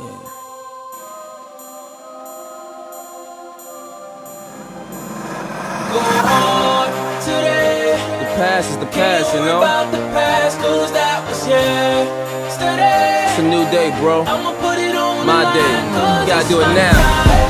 Yeah. The past is the past, you Can't worry know? about the past, cause that was yesterday. It's a new day, bro. I'ma put it on My the day. line, 'cause Gotta do it now. time.